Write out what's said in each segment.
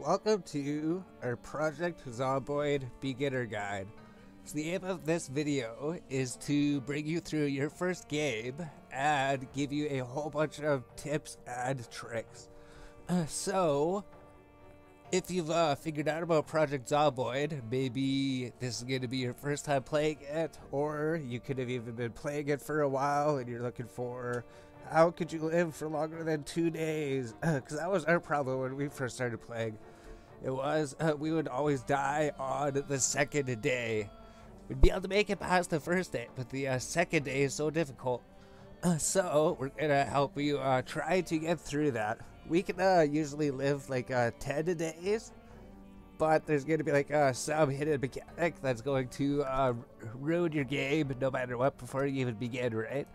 Welcome to our Project Zomboid Beginner Guide. So the aim of this video is to bring you through your first game and give you a whole bunch of tips and tricks. So, if you've uh, figured out about Project Zomboid, maybe this is going to be your first time playing it, or you could have even been playing it for a while and you're looking for how could you live for longer than two days? Because that was our problem when we first started playing. It was uh, we would always die on the second day. We'd be able to make it past the first day, but the uh, second day is so difficult. Uh, so we're gonna help you uh, try to get through that. We can uh, usually live like uh, ten days, but there's gonna be like some hidden mechanic that's going to ruin your game no matter what before you even begin, right?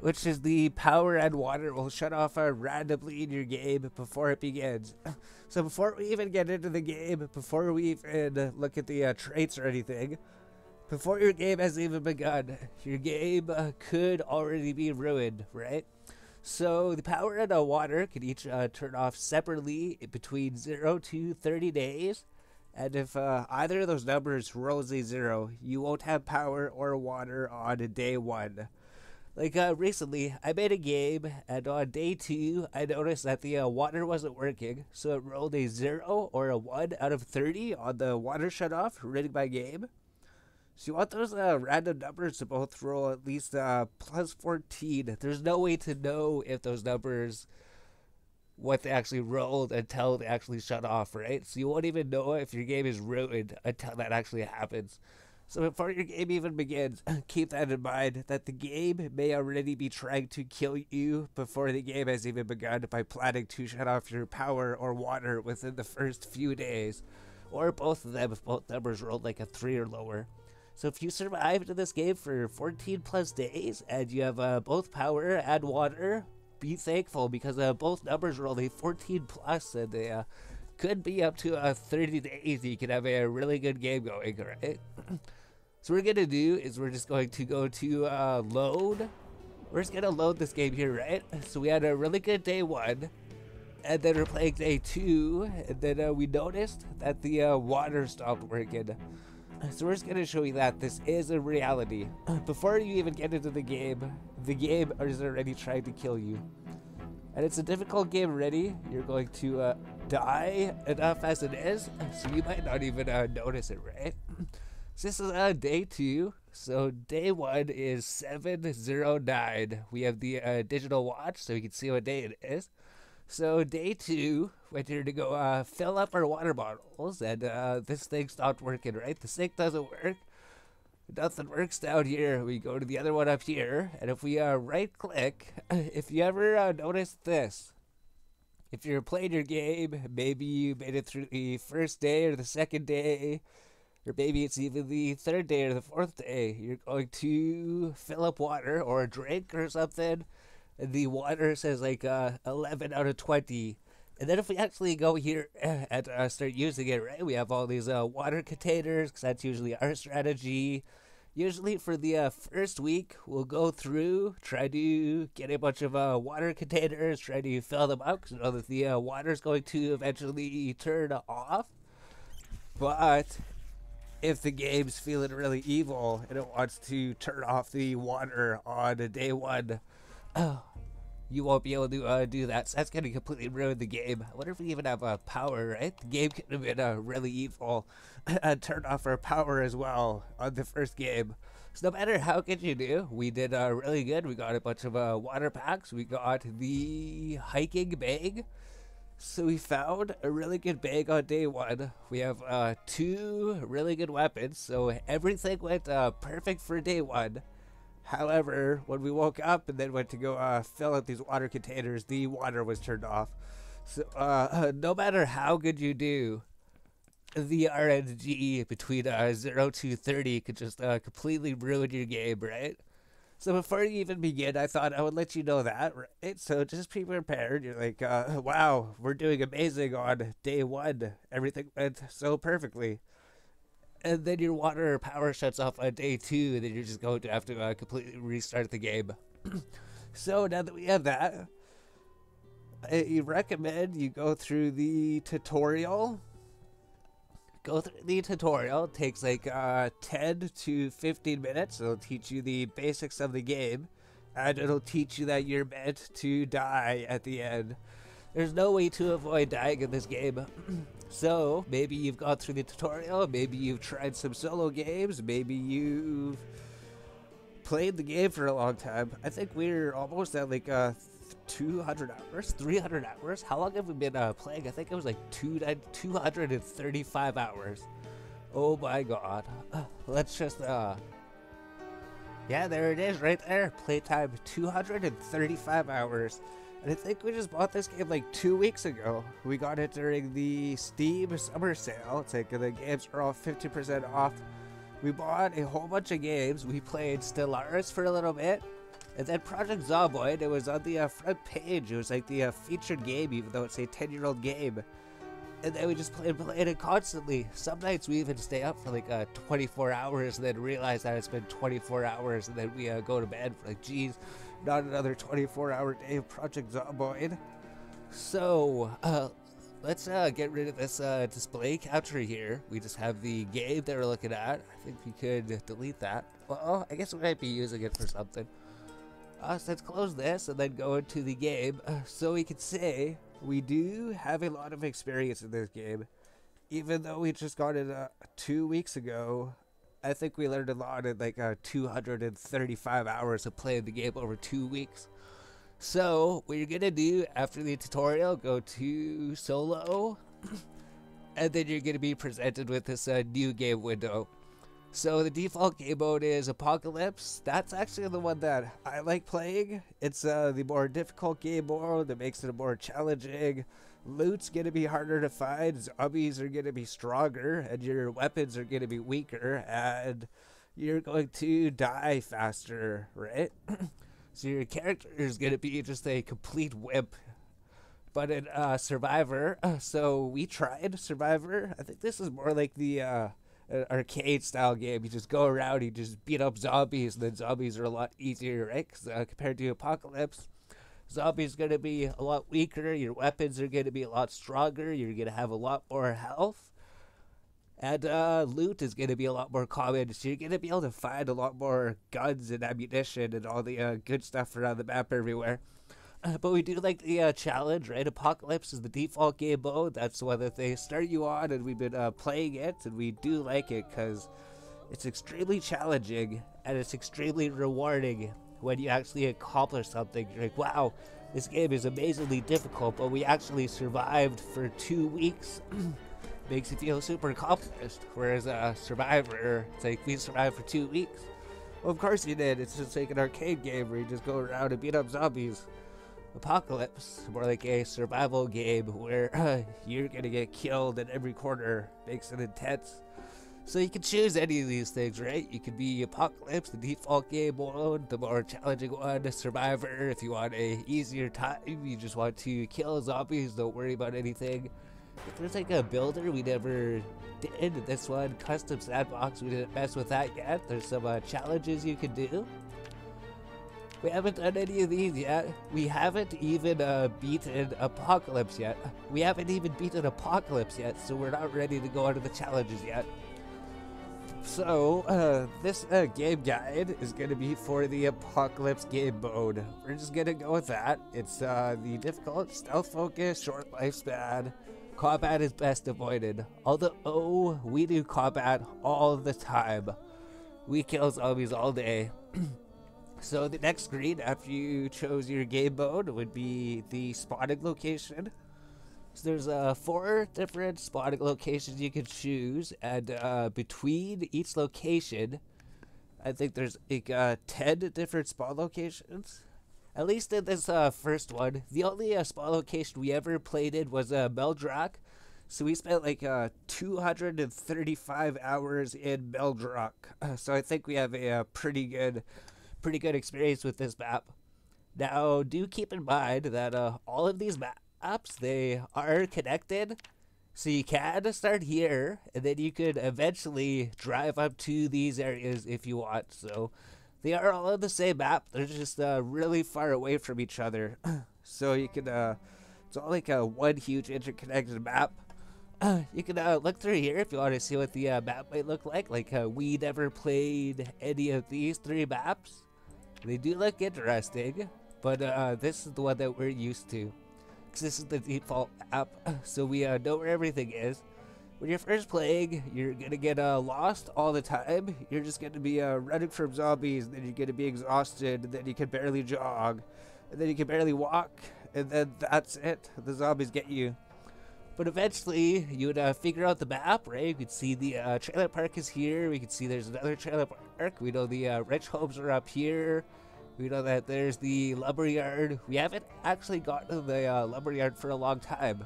Which is the power and water will shut off randomly in your game before it begins. So before we even get into the game, before we even look at the uh, traits or anything, before your game has even begun, your game uh, could already be ruined, right? So the power and the water can each uh, turn off separately between 0 to 30 days. And if uh, either of those numbers rolls a zero, you won't have power or water on day one. Like uh, recently, I made a game, and on day two, I noticed that the uh, water wasn't working, so it rolled a zero or a one out of thirty on the water shut off, running my game. So you want those uh, random numbers to both roll at least uh, plus fourteen. There's no way to know if those numbers what they actually rolled until they actually shut off, right? So you won't even know if your game is ruined until that actually happens. So before your game even begins, keep that in mind that the game may already be trying to kill you before the game has even begun by planning to shut off your power or water within the first few days, or both of them if both numbers rolled like a 3 or lower. So if you survived this game for 14 plus days and you have uh, both power and water, be thankful because uh, both numbers rolled a 14 plus and they uh, could be up to uh, 30 days. You could have a really good game going, right? So what we're gonna do is we're just going to go to uh, load. We're just gonna load this game here, right? So we had a really good day one, and then we're playing day two, and then uh, we noticed that the uh, water stopped working. So we're just gonna show you that this is a reality. Before you even get into the game, the game is already trying to kill you. And it's a difficult game already. You're going to uh, die enough as it is, so you might not even uh, notice it, right? This is uh, day two. So day one is 709. We have the uh, digital watch so we can see what day it is. So day two, went here to go uh, fill up our water bottles, and uh, this thing stopped working, right? The sink doesn't work. Nothing works down here. We go to the other one up here, and if we uh, right click, if you ever uh, notice this, if you're playing your game, maybe you made it through the first day or the second day, or maybe it's even the third day or the fourth day. You're going to fill up water or a drink or something. And the water says like uh, 11 out of 20. And then if we actually go here and uh, start using it, right, we have all these uh, water containers because that's usually our strategy. Usually for the uh, first week, we'll go through, try to get a bunch of uh, water containers, try to fill them up because know that the uh, water is going to eventually turn off. But if the game's feeling really evil and it wants to turn off the water on day one, oh, you won't be able to uh, do that. So that's going to completely ruin the game. I wonder if we even have uh, power, right? The game could have been uh, really evil and turned off our power as well on the first game. So no matter how good you do, we did uh, really good. We got a bunch of uh, water packs. We got the hiking bag. So we found a really good bag on day one. We have uh, two really good weapons, so everything went uh, perfect for day one. However, when we woke up and then went to go uh, fill out these water containers, the water was turned off. So uh, no matter how good you do, the RNG between uh, 0 to 30 could just uh, completely ruin your game, right? So before you even begin, I thought I would let you know that, right? So just be prepared. You're like, uh, wow, we're doing amazing on day one. Everything went so perfectly. And then your water power shuts off on day two, and then you're just going to have to uh, completely restart the game. so now that we have that, I recommend you go through the tutorial. Go through the tutorial. It takes like uh, 10 to 15 minutes. It'll teach you the basics of the game. And it'll teach you that you're meant to die at the end. There's no way to avoid dying in this game. so, maybe you've gone through the tutorial. Maybe you've tried some solo games. Maybe you've played the game for a long time. I think we're almost at like uh, 200 hours, 300 hours. How long have we been uh, playing? I think it was like two, 235 hours. Oh my god. Uh, let's just, uh, yeah, there it is right there. Playtime 235 hours. And I think we just bought this game like two weeks ago. We got it during the Steam summer sale. It's like the games are all 50% off we bought a whole bunch of games. We played Stellaris for a little bit. And then Project Zomboid, it was on the uh, front page. It was like the uh, featured game, even though it's a 10 year old game. And then we just played, played it constantly. Some nights we even stay up for like uh, 24 hours and then realize that it's been 24 hours. And then we uh, go to bed for like, geez, not another 24 hour day of Project Zomboid. So, uh, let's uh, get rid of this display capture here. We just have the game that we're looking at. I think we could delete that. Well, I guess we might be using it for something. Uh, so let's close this and then go into the game. Uh, so we can say we do have a lot of experience in this game. Even though we just got it uh, two weeks ago, I think we learned a lot in like uh, 235 hours of playing the game over two weeks. So, what you're gonna do after the tutorial, go to solo, and then you're gonna be presented with this uh, new game window. So the default game mode is Apocalypse. That's actually the one that I like playing. It's uh, the more difficult game mode that makes it more challenging. Loot's gonna be harder to find, zombies are gonna be stronger, and your weapons are gonna be weaker, and you're going to die faster, right? So your character is to be just a complete wimp. But in uh, Survivor, so we tried Survivor. I think this is more like the uh, arcade style game. You just go around, you just beat up zombies, and then zombies are a lot easier, right? Uh, compared to Apocalypse, zombies going to be a lot weaker. Your weapons are going to be a lot stronger. You're going to have a lot more health. And uh, loot is going to be a lot more common, so you're going to be able to find a lot more guns and ammunition and all the uh, good stuff around the map everywhere. But we do like the uh, challenge, right? Apocalypse is the default game mode. That's the one that they start you on, and we've been uh, playing it, and we do like it because it's extremely challenging and it's extremely rewarding when you actually accomplish something. You're like, wow, this game is amazingly difficult, but we actually survived for two weeks. makes you feel super accomplished. Whereas a Survivor, it's like we survived for two weeks. Well, of course you did. It's just like an arcade game where you just go around and beat up zombies. Apocalypse, more like a survival game where uh, you're gonna get killed in every corner, makes it intense. So you can choose any of these things, right? You could be Apocalypse, the default game mode, the more challenging one, Survivor, if you want a easier time, you just want to kill zombies, don't worry about anything. If there's like a builder we never did, this one, custom sandbox, we didn't mess with that yet. There's some uh, challenges you can do. We haven't done any of these yet. We haven't even uh, beaten Apocalypse yet. We haven't even beaten Apocalypse yet, so we're not ready to go on to the challenges yet. So, uh, this uh, game guide is going to be for the Apocalypse game mode. We're just going to go with that. It's uh, the difficult, stealth focus, short lifespan, Combat is best avoided. Although oh, we do combat all the time. We kill zombies all day. so the next screen after you chose your game mode would be the spawning location. So there's uh, four different spawning locations you can choose, and uh, between each location, I think there's like uh, ten different spawn locations. At least in this uh, first one, the only uh, spot location we ever played in was uh, Muldraugh. So we spent like uh, 235 hours in Muldraugh. so I think we have a, a, uh, pretty good, pretty good experience with this map. Now, do keep in mind that uh, all of these maps they are connected. So you can start here, and then you could eventually drive up to these areas if you want. So they are all on the same map. They're just uh, really far away from each other. so you can uh, It's all like a one huge interconnected map. You can uh, look through here if you want to see what the uh, map might look like. Like, uh, we never played any of these three maps. They do look interesting, but uh, this is the one that we're used to. This is the default app, so we uh, know where everything is. When you're first playing, you're gonna get uh, lost all the time. You're just gonna be uh, running from zombies, then you're gonna be exhausted, then you can barely jog, and then you can barely walk, and then that's it. The zombies get you. But eventually, you would uh, figure out the map, right? You could see the uh, trailer park is here. We could see there's another trailer park. We know the uh, rich homes are up here. We know that there's the lumberyard. We haven't actually gotten to the uh, lumberyard for a long time.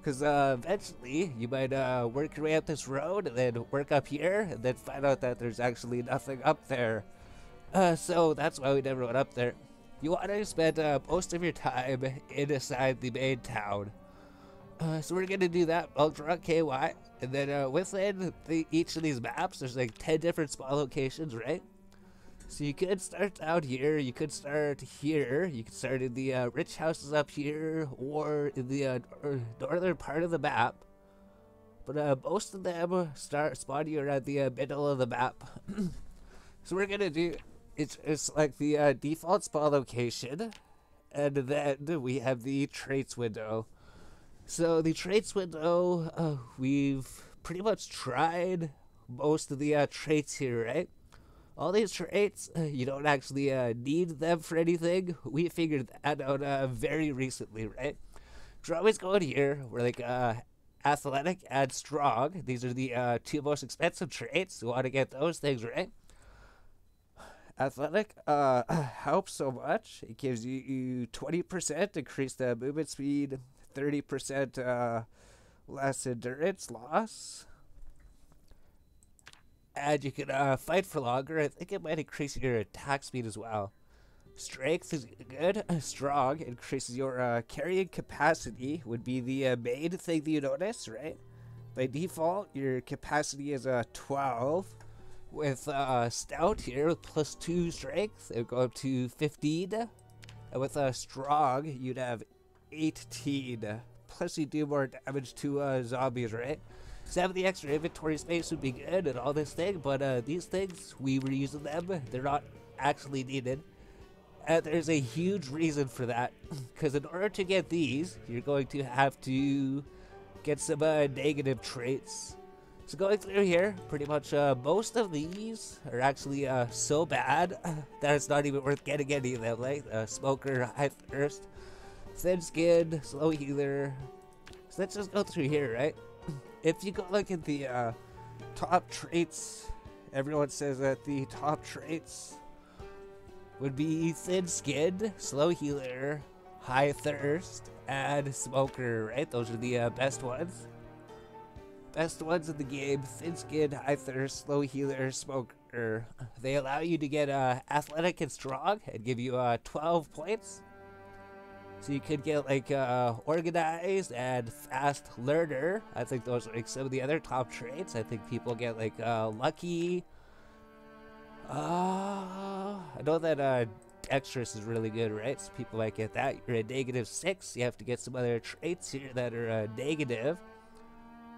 Because uh, eventually, you might uh, work your way up this road and then work up here and then find out that there's actually nothing up there. Uh, so that's why we never went up there. You want to spend most of your time inside the main town. Uh, so we're gonna do that. I'll KY, and then uh, within the, each of these maps, there's like 10 different spawn locations, right? So you could start out here, you could start here, you could start in the uh, rich houses up here, or in the uh, northern part of the map. But uh, most of them start spawning around the uh, middle of the map. so we're gonna do, it's, it's like the default spawn location, and then we have the traits window. So the traits window, uh, we've pretty much tried most of the uh, traits here, right? all these traits, uh, you don't actually uh, need them for anything. We figured that out uh, very recently, right? Always going here. We're like uh, athletic and strong. These are the uh, two most expensive traits. We want to get those things, right? Athletic uh, helps so much. It gives you 20% increase the movement speed, 30% less endurance loss and you can uh, fight for longer. I think it might increase your attack speed as well. Strength is good. Strong increases your uh, carrying capacity. Would be the uh, main thing that you notice, right? By default, your capacity is a uh, 12. With uh, stout here, with plus two strength, it would go up to 15. And with uh, strong, you'd have 18. Plus, you do more damage to uh, zombies, right? So having the extra inventory space would be good and all this thing, but uh, these things, we were using them. They're not actually needed. And there's a huge reason for that. Because in order to get these, you're going to have to get some uh, negative traits. So going through here, pretty much uh, most of these are actually uh, so bad that it's not even worth getting any of them. Like uh, Smoker, High Thirst, Thin Skin, Slow Healer. So let's just go through here, right? if you go look at the uh, top traits, everyone says that the top traits would be thin skinned, slow healer, high thirst, and smoker, right? Those are the uh, best ones. Best ones in the game thin skinned, high thirst, slow healer, smoker. They allow you to get uh, athletic and strong and give you uh, 12 points. So you could get like uh, organized and fast learner. I think those are like some of the other top traits. I think people get like uh, lucky. Uh, I know that uh, dexterous is really good, right? So people might get that. You're a negative six. You have to get some other traits here that are uh, negative.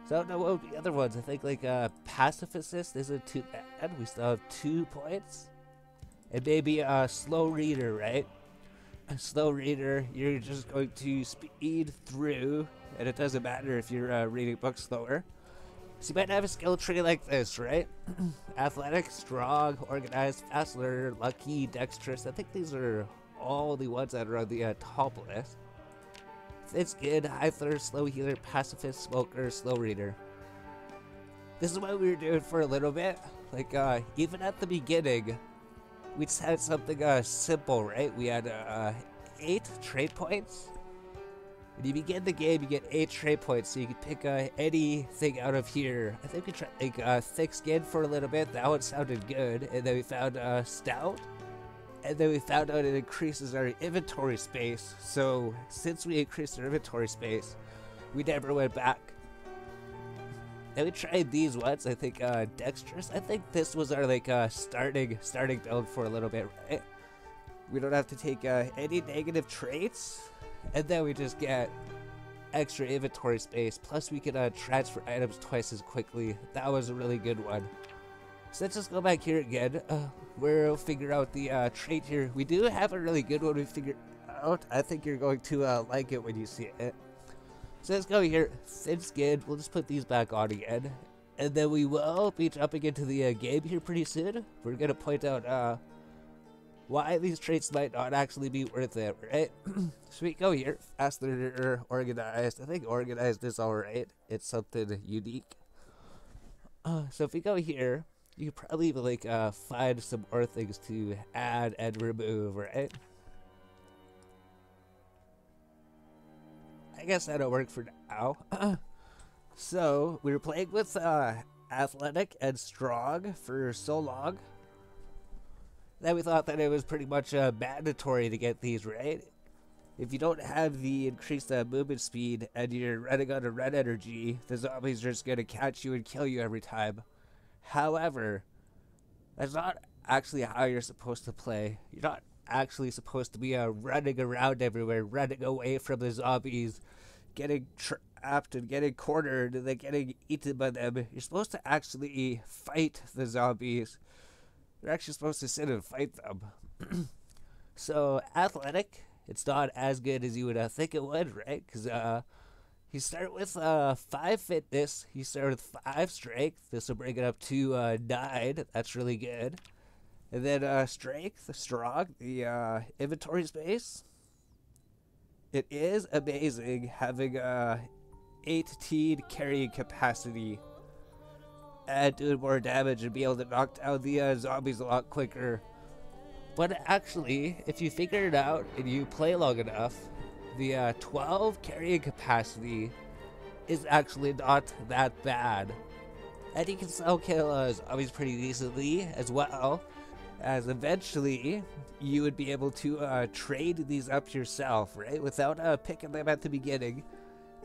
So I don't know what the other ones. I think like uh, pacifist isn't too bad. We still have two points. And maybe a uh, slow reader, right? Slow reader, you're just going to speed through, and it doesn't matter if you're uh, reading books slower. So you might have a skill tree like this, right? Athletic, strong, organized, fast learner, lucky, dexterous. I think these are all the ones that are on the uh, top list. Thin skin, high thirst, slow healer, pacifist, smoker, slow reader. This is what we were doing for a little bit. Like, uh, even at the beginning, we just had something uh, simple, right? We had uh, eight trade points. When you begin the game, you get eight trade points, so you can pick uh, anything out of here. I think we tried like uh, thick skin for a little bit. That one sounded good, and then we found uh, stout, and then we found out it increases our inventory space. So since we increased our inventory space, we never went back. Then we tried these ones. I think uh, dexterous. I think this was our like uh, starting starting build for a little bit, right? We don't have to take uh, any negative traits, and then we just get extra inventory space. Plus, we can, uh, transfer items twice as quickly. That was a really good one. So let's just go back here again. Uh, we'll figure out the uh, trait here. We do have a really good one we figured out. I think you're going to uh, like it when you see it. So let's go here. Thin skin. We'll just put these back on again. And then we will be jumping into the uh, game here pretty soon. We're going to point out uh, why these traits might not actually be worth it, right? so we go here. Faster organized. I think organized is alright. It's something unique. Uh, so if we go here, you could probably like uh, find some more things to add and remove, right? I guess that'll work for now. so we were playing with uh, athletic and strong for so long that we thought that it was pretty much uh, mandatory to get these right. If you don't have the increased uh, movement speed and you're running out of red energy, the zombies are just gonna catch you and kill you every time. However, that's not actually how you're supposed to play. You're not actually supposed to be uh, running around everywhere, running away from the zombies, getting trapped and getting cornered and then getting eaten by them. You're supposed to actually fight the zombies. You're actually supposed to sit and fight them. so, athletic, it's not as good as you would uh, think it would, right? Because uh, you start with uh, 5 fitness, you start with 5 strength. This will bring it up to uh, 9. That's really good. And then uh, strength, strong, the uh, inventory space. It is amazing having uh, 18 carrying capacity and doing more damage and be able to knock down the uh, zombies a lot quicker. But actually, if you figure it out and you play long enough, the uh, 12 carrying capacity is actually not that bad. And you can still kill uh, zombies pretty decently as well as eventually you would be able to uh, trade these up yourself, right? Without uh, picking them at the beginning.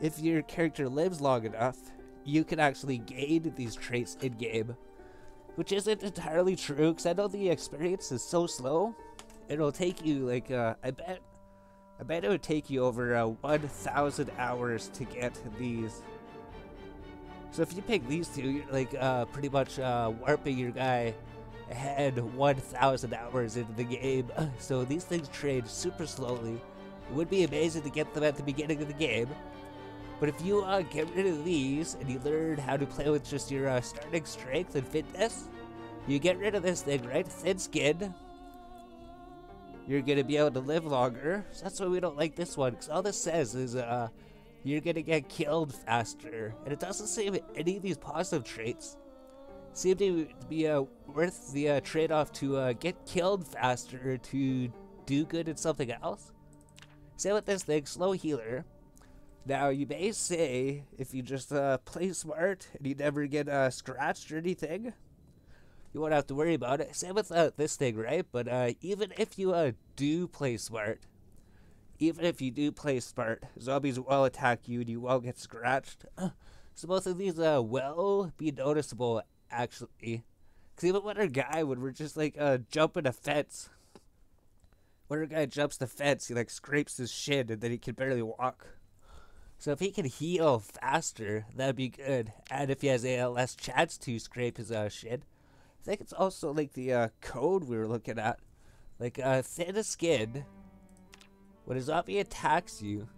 If your character lives long enough, you can actually gain these traits in game. Which isn't entirely true, because I know the experience is so slow. It'll take you, like, uh, I bet, I bet it would take you over uh, 1,000 hours to get these. So if you pick these two, you're, like, uh, pretty much, uh, warping your guy ahead 1,000 hours into the game, so these things trade super slowly. It would be amazing to get them at the beginning of the game, but if you uh, get rid of these and you learn how to play with just your uh, starting strength and fitness, you get rid of this thing, right? Thin skin. You're gonna be able to live longer. So that's why we don't like this one, because all this says is uh, you're gonna get killed faster, and it doesn't say any of these positive traits seem to be uh, worth the uh, trade-off to uh, get killed faster to do good at something else. Same with this thing, slow healer. Now you may say if you just uh, play smart and you never get uh, scratched or anything, you won't have to worry about it. Same with uh, this thing, right? But even if you do play smart, even if you do play smart, zombies will attack you and you will get scratched. So both of these uh, will be noticeable actually. Because even when our guy, would, we're just like uh, jumping a fence, when our guy jumps the fence, he like scrapes his shin and then he can barely walk. So if he can heal faster, that'd be good. And if he has a less chance to scrape his uh, shin, I think it's also like the uh, code we were looking at. Like uh, thin skin, when a zombie attacks you,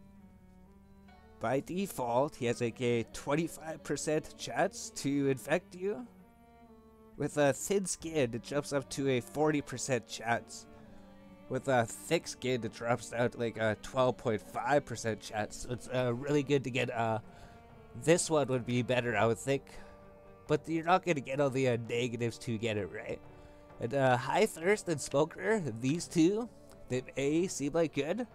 by default, he has like a 25% chance to infect you. With a thin skin, it jumps up to a 40% chance. With a thick skin, it drops down to like a 12.5% chance. So it's uh, really good to get. Uh, this one would be better, I would think. But you're not going to get all the uh, negatives to get it right. And uh, High Thirst and Smoker, these two, they may seem like good.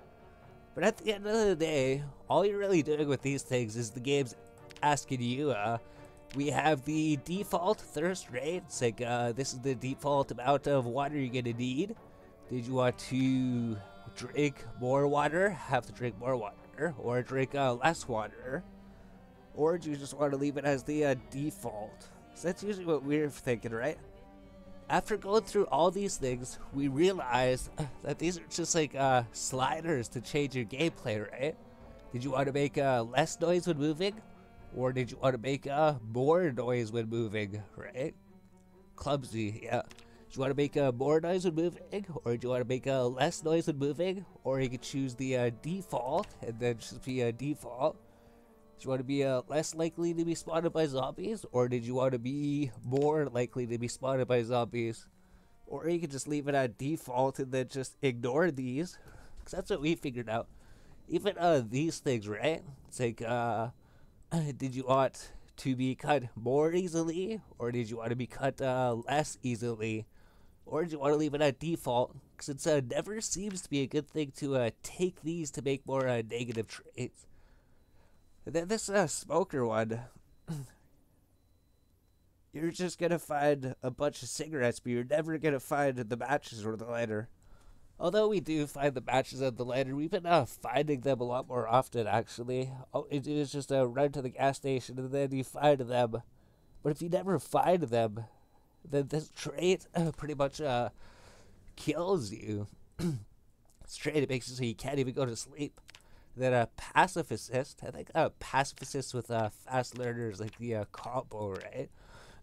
But at the end of the day, all you're really doing with these things is the game's asking you, uh, we have the default thirst rate. It's like, uh, this is the default amount of water you're gonna need. Did you want to drink more water? Have to drink more water, or drink uh, less water, or do you just want to leave it as the uh, default? So that's usually what we're thinking, right? After going through all these things, we realized that these are just like uh, sliders to change your gameplay, right? Did you want to make uh, less noise when moving? Or did you want to make uh, more noise when moving, right? Clumsy, yeah. Do you want to make uh, more noise when moving? Or do you want to make uh, less noise when moving? Or you could choose the uh, default and then just be a default. Do you want to be uh, less likely to be spotted by zombies? Or did you want to be more likely to be spotted by zombies? Or you could just leave it at default and then just ignore these. Because that's what we figured out. Even uh, these things, right? It's like, uh, did you want to be cut more easily? Or did you want to be cut uh, less easily? Or did you want to leave it at default? Because it uh, never seems to be a good thing to uh, take these to make more uh, negative traits. And then this uh, smoker one. you're just gonna find a bunch of cigarettes, but you're never gonna find the matches or the lighter. Although we do find the matches and the lighter, we've been uh, finding them a lot more often, actually. All you just a run to the gas station and then you find them. But if you never find them, then this trait uh, pretty much uh, kills you. trait it makes it so you can't even go to sleep. Then a pacifist, I think a assist with uh, fast learners like the uh, combo, right?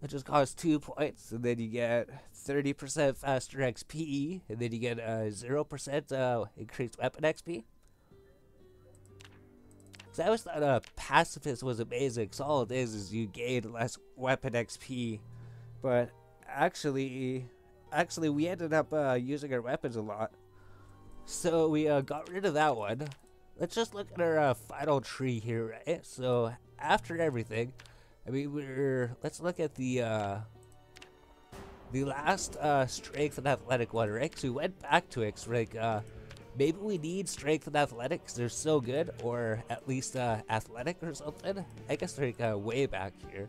It just costs two points, and then you get 30% faster XP, and then you get uh, 0% uh, increased weapon XP. So I always thought uh, Pacifist was amazing, so all it is is you gain less weapon XP, but actually, actually we ended up uh, using our weapons a lot. So we uh, got rid of that one. Let's just look at our uh, final tree here, right? So after everything, I mean, we're let's look at the uh, the last uh, strength and athletic one, right? So we went back to it. So uh, maybe we need strength and athletics. They're so good, or at least uh, athletic or something. I guess they're like, uh, way back here.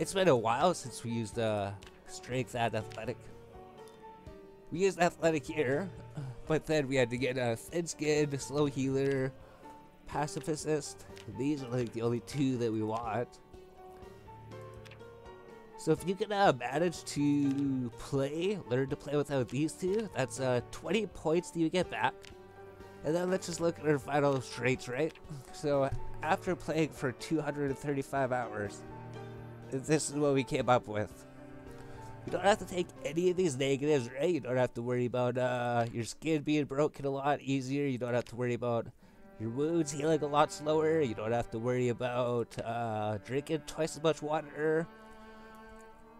It's been a while since we used uh, strength and athletic. We used athletic here, but then we had to get a thin skin, slow healer, pacifist. These are like the only two that we want. So if you can uh, manage to play, learn to play without these two, that's uh, 20 points that you get back. And then let's just look at our final traits, right? So after playing for 235 hours, this is what we came up with. You don't have to take any of these negatives, right? You don't have to worry about uh, your skin being broken a lot easier. You don't have to worry about your wounds healing a lot slower. You don't have to worry about uh, drinking twice as much water.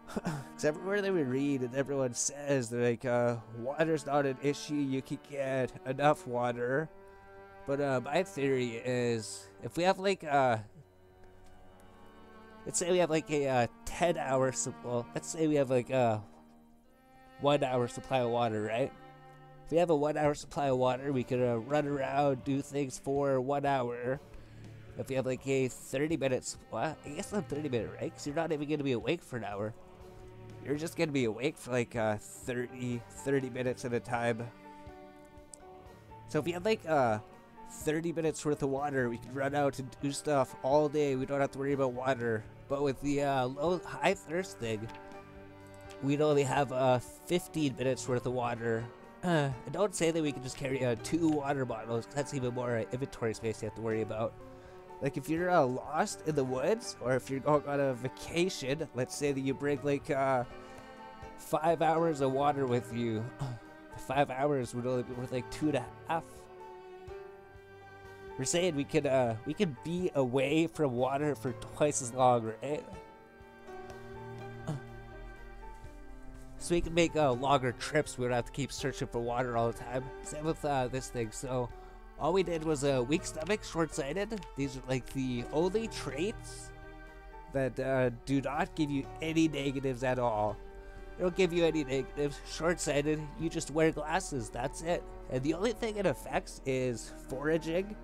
Because everywhere that we read and everyone says that like uh, water's not an issue, you can get enough water. But uh, my theory is if we have like uh, let's say we have like a uh, 10 hour supply, let's say we have like a one hour supply of water, right? If we have a one hour supply of water, we could uh, run around, do things for one hour. If we have like a 30 minutes, I guess not 30 minute, right? Because you're not even going to be awake for an hour. You're just going to be awake for like uh, 30, 30 minutes at a time. So if you have like uh, 30 minutes worth of water, we could run out and do stuff all day. We don't have to worry about water. But with the uh, low, high thirst thing, we'd only have uh, 15 minutes worth of water uh, don't say that we can just carry uh, two water bottles. That's even more uh, inventory space you have to worry about. Like if you're uh, lost in the woods, or if you're going on a vacation, let's say that you bring like uh, five hours of water with you. five hours would only be worth like two and a half. We're saying we could uh we could be away from water for twice as long, right? So we can make uh, longer trips. We don't have to keep searching for water all the time. Same with uh, this thing. So all we did was a uh, weak stomach, short-sighted. These are like the only traits that uh, do not give you any negatives at all. They don't give you any negatives. Short-sighted, you just wear glasses. That's it. And the only thing it affects is foraging.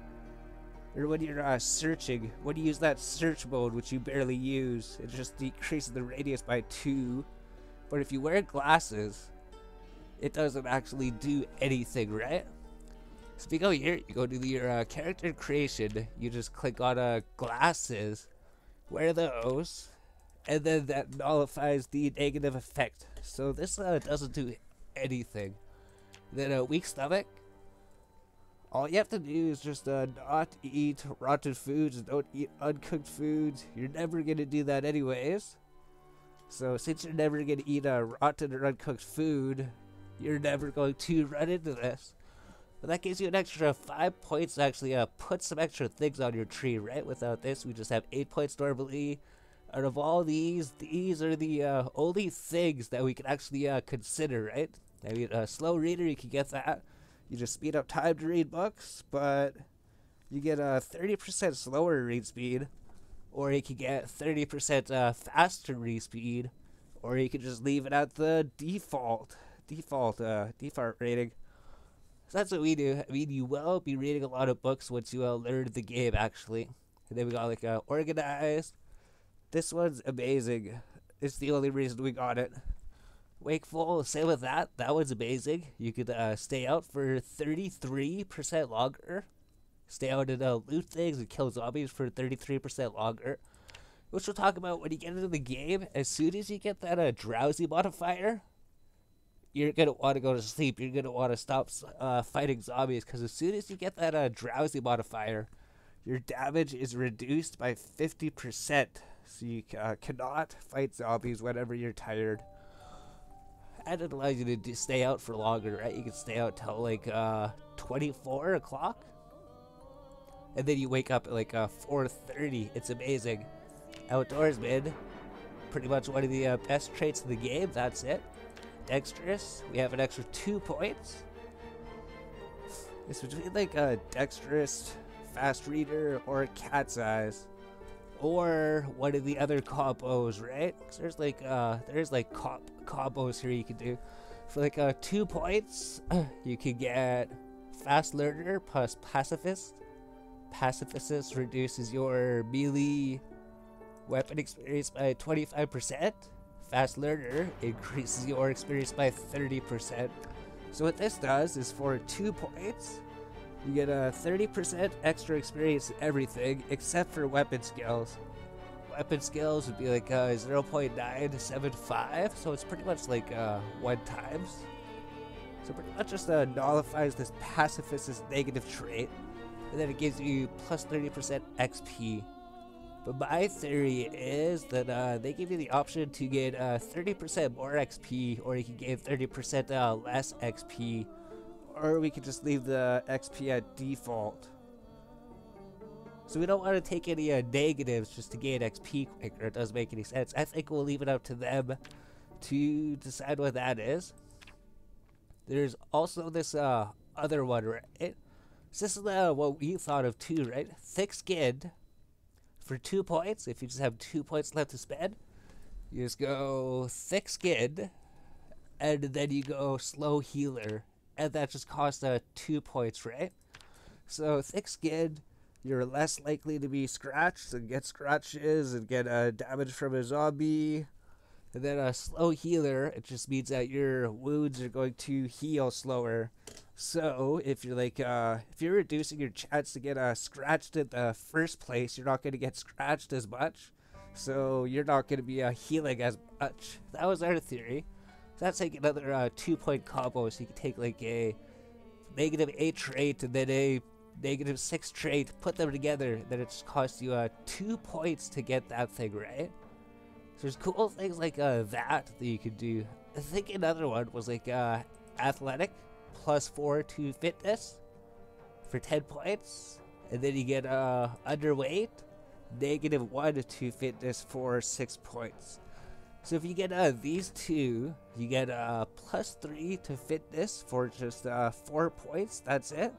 Or when you're uh, searching, when you use that search mode, which you barely use, it just decreases the radius by two. But if you wear glasses, it doesn't actually do anything, right? So if you go here, you go to your uh, character creation, you just click on uh, glasses, wear those, and then that nullifies the negative effect. So this uh, doesn't do anything. Then a uh, weak stomach, all you have to do is just uh, not eat rotten foods, don't eat uncooked foods. You're never gonna do that anyways. So since you're never gonna eat a rotten or uncooked food, you're never going to run into this. But that gives you an extra five points to actually uh, put some extra things on your tree, right? Without this, we just have eight points normally. Out of all these, these are the uh, only things that we can actually uh, consider, right? I mean, a slow reader, you can get that. You just speed up time to read books, but you get a 30% slower read speed, or you could get 30% uh, faster read speed, or you could just leave it at the default, default, uh, default rating. So that's what we do. I mean, you will be reading a lot of books once you uh, learn the game, actually. And then we got like uh, organized. This one's amazing. It's the only reason we got it. Wakeful, same with that. That one's amazing. You could uh, stay out for 33% longer. Stay out and uh, loot things and kill zombies for 33% longer. Which we'll talk about when you get into the game. As soon as you get that uh, drowsy modifier, you're gonna want to go to sleep. You're gonna want to stop uh, fighting zombies because as soon as you get that uh, drowsy modifier, your damage is reduced by 50%. So you uh, cannot fight zombies whenever you're tired. And it allows you to stay out for longer, right? You can stay out till like uh, 24 o'clock. And then you wake up at like uh, 4.30. It's amazing. Outdoorsman, pretty much one of the uh, best traits of the game. That's it. Dexterous, we have an extra two points. It's between like a dexterous, fast reader, or cat's eyes or one of the other combos, right? There's like uh, there's like comp- combos here you can do. For like uh, two points, you can get fast learner plus pacifist. Pacifist reduces your melee weapon experience by 25%. Fast learner increases your experience by 30%. So what this does is for two points, you get a 30% extra experience in everything except for weapon skills. Weapon skills would be like uh, 0.975, so it's pretty much like uh, one times. So pretty much just uh, nullifies this pacifist's negative trait, and then it gives you plus 30% XP. But my theory is that uh, they give you the option to get 30% uh, more XP, or you can get 30% uh, less XP or we could just leave the XP at default. So we don't want to take any uh, negatives just to gain XP quicker. It doesn't make any sense. I think we'll leave it up to them to decide what that is. There's also this uh, other one, right? This is uh, what we thought of too, right? Thick skin for two points. If you just have two points left to spend, you just go thick skin, and then you go slow healer and that just costs uh, two points, right? So thick skin, you're less likely to be scratched and get scratches and get uh, damage from a zombie. And then a slow healer, it just means that your wounds are going to heal slower. So if you're like, uh, if you're reducing your chance to get uh, scratched in the first place, you're not going to get scratched as much. So you're not going to be uh, healing as much. That was our theory. That's like another uh, two point combo. So you can take like a negative eight trait and then a negative six trait, put them together, then it just costs you uh, two points to get that thing right. So there's cool things like uh, that that you could do. I think another one was like uh, athletic plus four to fitness for 10 points. And then you get uh, underweight, negative one to fitness for six points. So if you get uh, these two, you get uh, plus three to fitness for just uh, four points. That's it.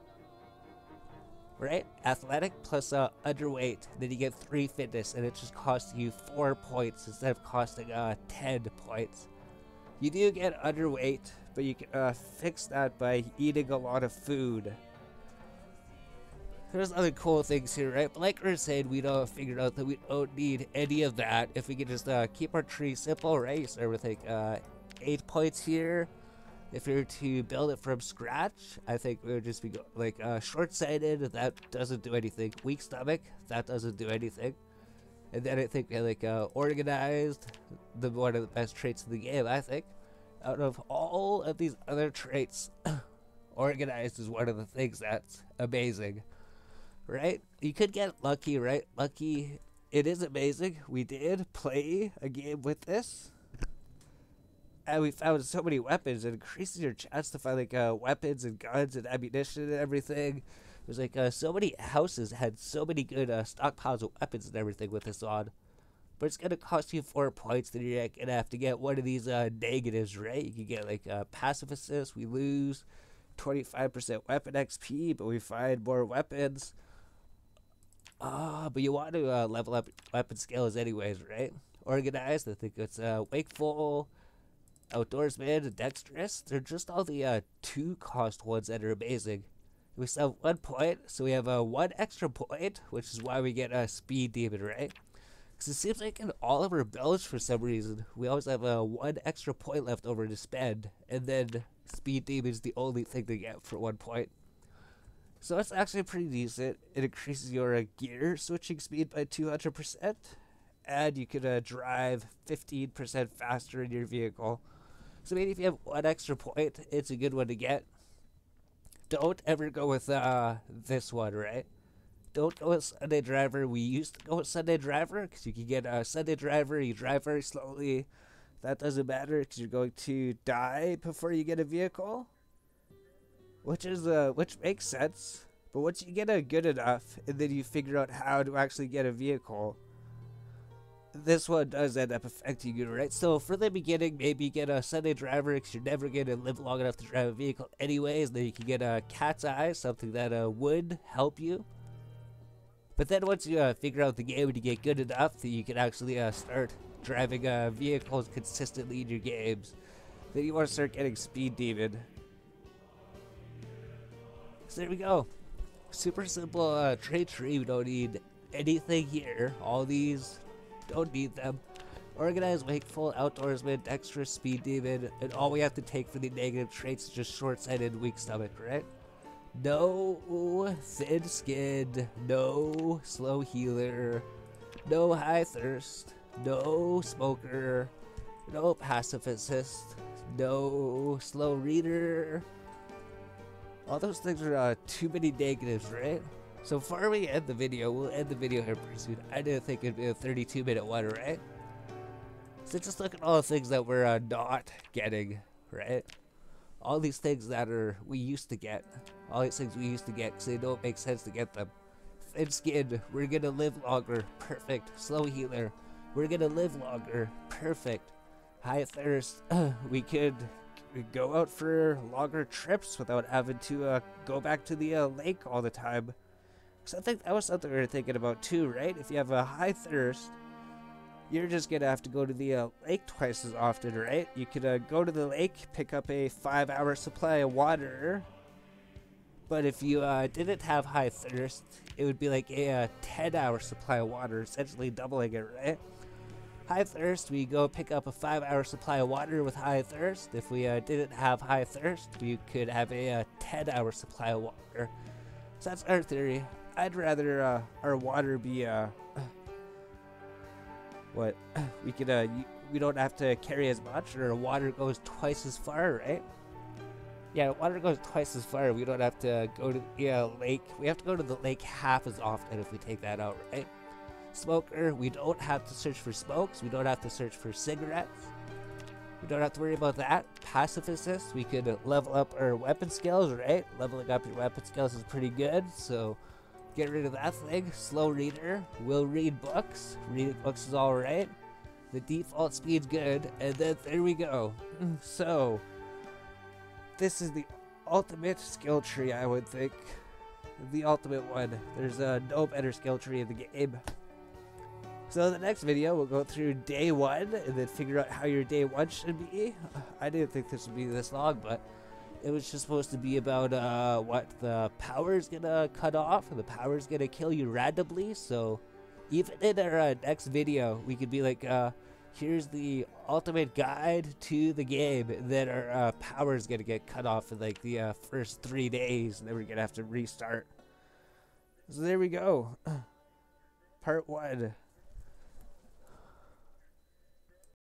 Right? Athletic plus uh, underweight. Then you get three fitness, and it just costs you four points instead of costing uh, 10 points. You do get underweight, but you can uh, fix that by eating a lot of food there's other cool things here, right? But like we saying, we don't figured out that we don't need any of that if we can just uh, keep our tree simple, right? With like uh, eight points here. If you're to build it from scratch, I think we would just be like uh, short-sighted. That doesn't do anything. Weak stomach. That doesn't do anything. And then I think like uh, organized, the one of the best traits in the game. I think out of all of these other traits. Organized is one of the things that's amazing, right? You could get lucky, right? Lucky, it is amazing. We did play a game with this. And we found so many weapons. It increases your chance to find like uh, weapons and guns and ammunition and everything. It was like uh, so many houses had so many good uh, stockpiles of weapons and everything with this on. But it's gonna cost you four points. Then you're gonna have to get one of these uh, negatives, right? You can get like uh, pacifist. We lose 25% weapon XP, but we find more weapons. Ah, uh, but you want to uh, level up weapon skills anyways, right? Organized. I think it's uh, wakeful, outdoorsman, dexterous. They're just all the uh, two cost ones that are amazing. We still have one point, so we have uh, one extra point, which is why we get a speed demon, right? Because it seems like in all of our builds, for some reason, we always have uh, one extra point left over to spend, and then speed demon is the only thing to get for one point. So it's actually pretty decent. It increases your uh, gear switching speed by 200%, and you can uh, drive 15% faster in your vehicle. So maybe if you have one extra point, it's a good one to get don't ever go with uh, this one, right? Don't go with Sunday Driver. We used to go with Sunday Driver because you can get a Sunday Driver. You drive very slowly. That doesn't matter because you're going to die before you get a vehicle, which is uh, which makes sense. But once you get a good enough, and then you figure out how to actually get a vehicle, this one does end up affecting you, right? So for the beginning, maybe get a Sunday driver because you're never going to live long enough to drive a vehicle anyways. Then you can get a cat's eye, something that uh, would help you. But then once you uh, figure out the game and you get good enough that you can actually uh, start driving uh, vehicles consistently in your games, then you want to start getting Speed Demon. So there we go. Super simple uh, trait tree. We don't need anything here. All these don't need them. Organized, wakeful, outdoorsman, dexterous, speed demon, and all we have to take for the negative traits is just short-sighted, weak stomach, right? No thin skin, no slow healer, no high thirst, no smoker, no pacifist, no slow reader. All those things are uh, too many negatives, right? So before we end the video, we'll end the video here pretty soon. I didn't think it'd be a 32 minute one, right? So just look at all the things that we're uh, not getting, right? All these things that are we used to get. All these things we used to get because they don't make sense to get them. Thin skin, we're gonna live longer. Perfect. Slow healer, we're gonna live longer. Perfect. High thirst, we could go out for longer trips without having to uh, go back to the uh, lake all the time. So I think that was something we were thinking about too, right? If you have a high thirst, you're just gonna have to go to the uh, lake twice as often, right? You could uh, go to the lake, pick up a five-hour supply of water, but if you uh, didn't have high thirst, it would be like a 10-hour uh, supply of water, essentially doubling it, right? High thirst, we go pick up a five-hour supply of water with high thirst. If we uh, didn't have high thirst, we could have a 10-hour uh, supply of water. So that's our theory. I'd rather uh, our water be uh, what we could uh, we don't have to carry as much, or water goes twice as far, right? Yeah, water goes twice as far. We don't have to go to the yeah, lake. We have to go to the lake half as often if we take that out, right? Smoker, we don't have to search for smokes. We don't have to search for cigarettes. We don't have to worry about that. Pacifist, we could level up our weapon skills, right? Leveling up your weapon skills is pretty good, so Get rid of that thing. Slow reader. Will read books. Reading books is alright. The default speed's good. And then there we go. So, this is the ultimate skill tree, I would think. The ultimate one. There's uh, no better skill tree in the game. So the next video, we'll go through day one and then figure out how your day one should be. I didn't think this would be this long, but it was just supposed to be about uh, what the power's gonna cut off, and the power's gonna kill you randomly. So even in our uh, next video, we could be like, uh, here's the ultimate guide to the game. Then our uh, power's gonna get cut off in like the uh, first three days, and then we're gonna have to restart. So there we go. Part one.